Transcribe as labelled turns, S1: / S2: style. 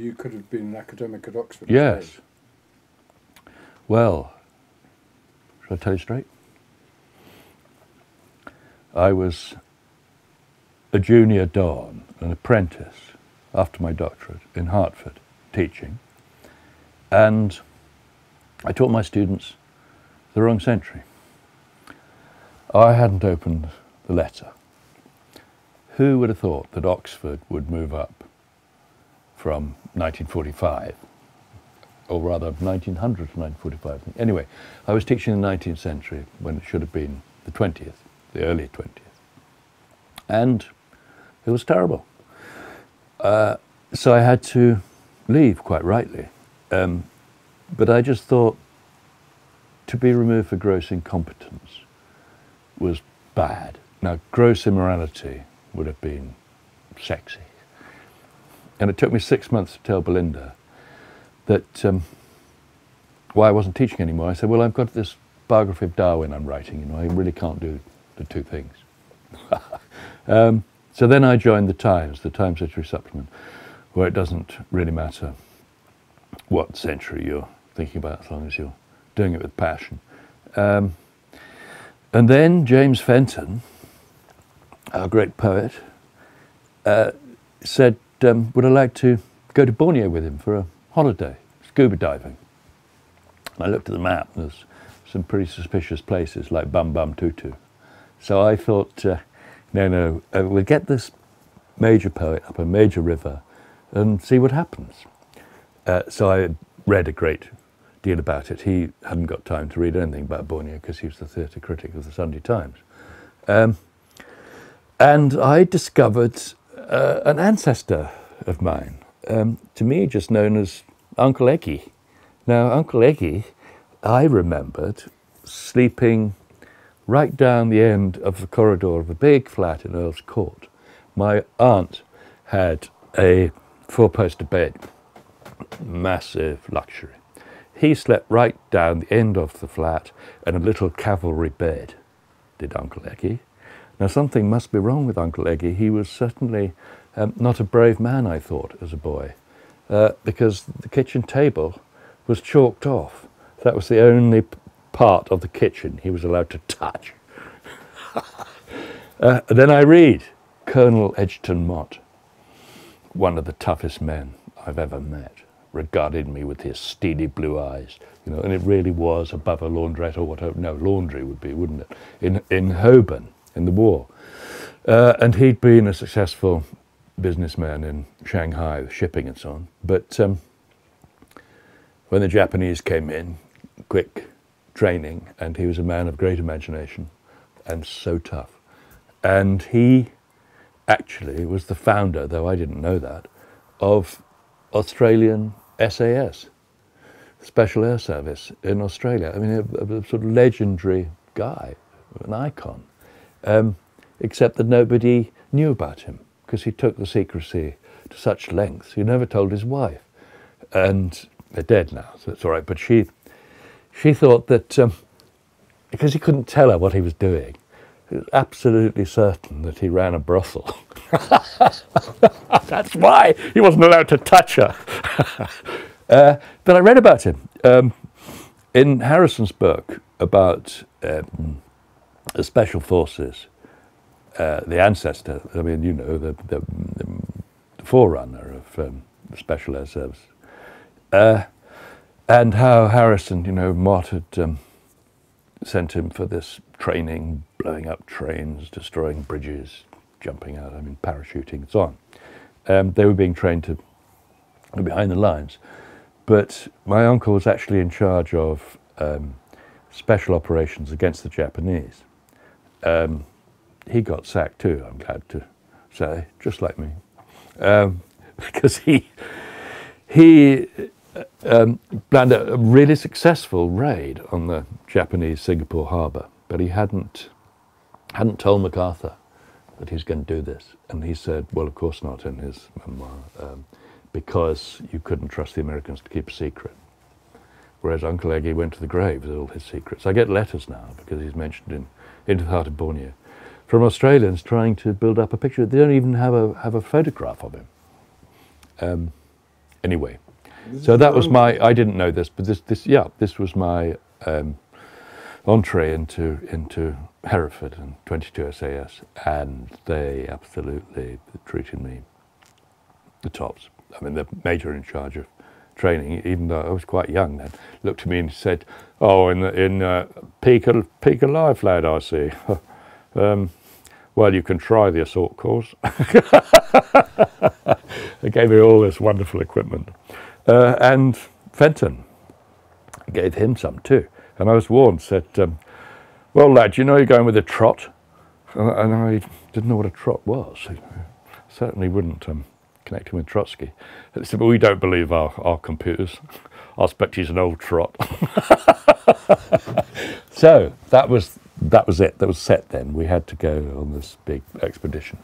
S1: You could have been an academic at Oxford.
S2: Yes. Well, shall I tell you straight? I was a junior Don, an apprentice, after my doctorate in Hartford, teaching. And I taught my students the wrong century. I hadn't opened the letter. Who would have thought that Oxford would move up from 1945, or rather 1900 to 1945? Anyway, I was teaching in the 19th century when it should have been the 20th, the early 20th. And it was terrible. Uh, so I had to leave, quite rightly. Um, but I just thought to be removed for gross incompetence was bad. Now, gross immorality would have been sexy. And it took me six months to tell Belinda that um, why I wasn't teaching anymore. I said, well, I've got this biography of Darwin I'm writing, you know, I really can't do the two things. um, so then I joined the Times, the Times Literary Supplement, where it doesn't really matter what century you're thinking about as long as you're doing it with passion. Um, and then James Fenton, our great poet, uh, said, um, Would I like to go to Borneo with him for a holiday, scuba diving? And I looked at the map, there's some pretty suspicious places like Bum Bum Tutu. So I thought, uh, no, no, uh, we'll get this major poet up a major river and see what happens. Uh, so I read a great deal about it. He hadn't got time to read anything about Borneo because he was the theatre critic of the Sunday Times. Um, and I discovered uh, an ancestor of mine, um, to me just known as Uncle Eggy. Now, Uncle Eggy, I remembered sleeping right down the end of the corridor of a big flat in Earl's Court. My aunt had a four-poster bed, massive luxury. He slept right down the end of the flat in a little cavalry bed, did Uncle Eggy. Now, something must be wrong with Uncle Eggy. He was certainly um, not a brave man, I thought, as a boy, uh, because the kitchen table was chalked off. That was the only part of the kitchen he was allowed to touch. uh, then I read Colonel Egerton Mott, one of the toughest men I've ever met regarded me with his steely blue eyes, you know, and it really was above a laundrette or whatever. No, laundry would be, wouldn't it? In in Holborn in the war, uh, and he'd been a successful businessman in Shanghai, shipping and so on. But um, when the Japanese came in, quick training, and he was a man of great imagination and so tough, and he actually was the founder, though I didn't know that, of Australian SAS, Special Air Service in Australia. I mean, a, a sort of legendary guy, an icon, um, except that nobody knew about him because he took the secrecy to such lengths. He never told his wife, and they're dead now, so it's all right. But she, she thought that um, because he couldn't tell her what he was doing, he was absolutely certain that he ran a brothel. That's why he wasn't allowed to touch her. uh, but I read about him um, in Harrisson's book about um, the special forces, uh, the ancestor. I mean, you know, the, the, the forerunner of um, the Special Air Service, uh, and how Harrisson, you know, Mott had um, sent him for this training, blowing up trains, destroying bridges, jumping out, I mean, parachuting, and so on. Um, they were being trained to go behind the lines. But my uncle was actually in charge of um, special operations against the Japanese. Um, he got sacked too, I'm glad to say, just like me. Um, because he, he um, planned a really successful raid on the Japanese Singapore harbour, but he hadn't, hadn't told MacArthur that he's going to do this. And he said, well, of course not in his memoir, um, because you couldn't trust the Americans to keep a secret. Whereas Uncle Eggy went to the grave with all his secrets. I get letters now, because he's mentioned in Into the Heart of Borneo, from Australians trying to build up a picture. They don't even have a, have a photograph of him. Um, Anyway,
S1: This
S2: so that was my. I didn't know this, but this, this, yeah, this was my um, entree into into Hereford and 22 SAS, and they absolutely treated me the tops. I mean, the major in charge of training, even though I was quite young then, looked at me and said, "Oh, in the, in uh, peak of peak of life, lad, I see." um, well, you can try the assault course. they gave me all this wonderful equipment. Uh, and Fenton gave him some too. And I was warned, said, um, Well, lad, you know you're going with a trot? And, I didn't know what a trot was. I certainly wouldn't um, connect him with Trotsky. They said, But we don't believe our, our computers. I expect he's an old trot. so that was that was it. That was set then. We had to go on this big expedition.